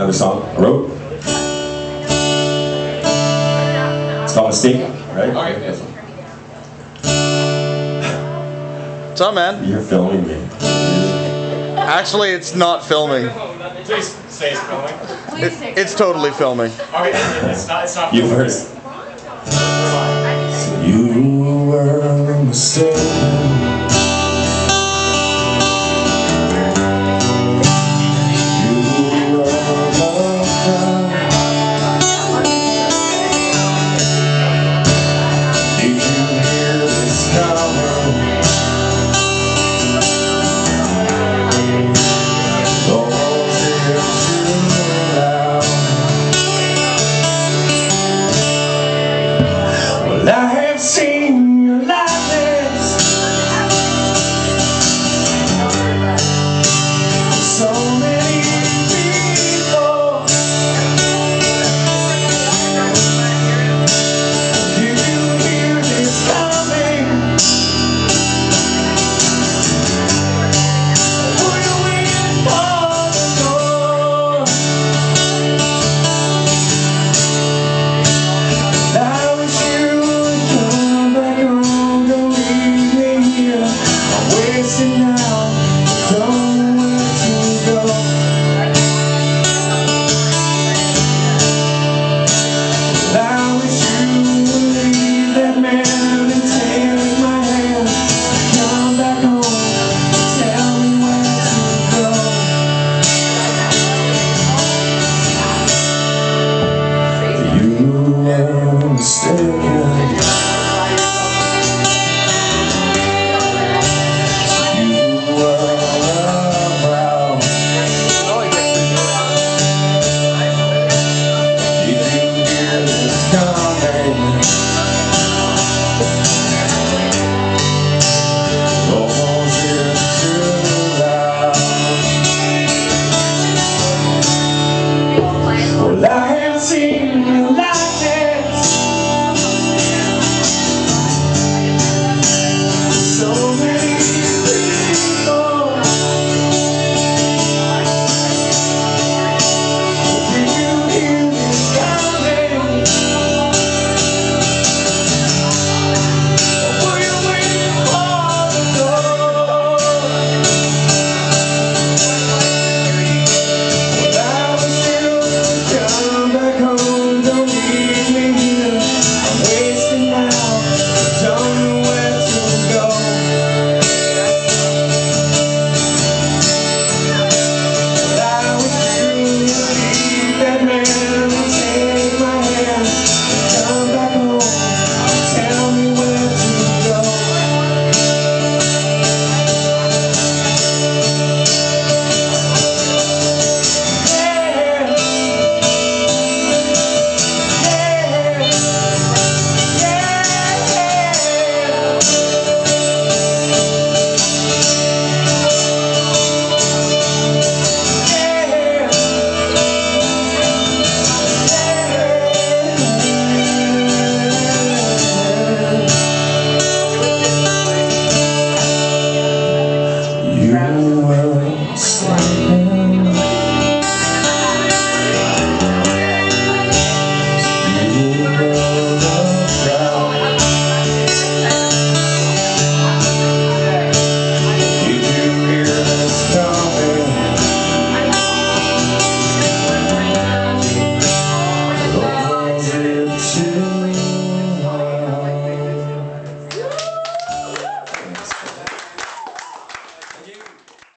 another song I wrote. It's called Mistake. Right? Okay, yes. What's up, man? You're filming me. Actually, it's not filming. Please say it's filming. It, it's totally filming. Okay, it's not. It's not. You've filming. heard it. We're. You were a mistake. Say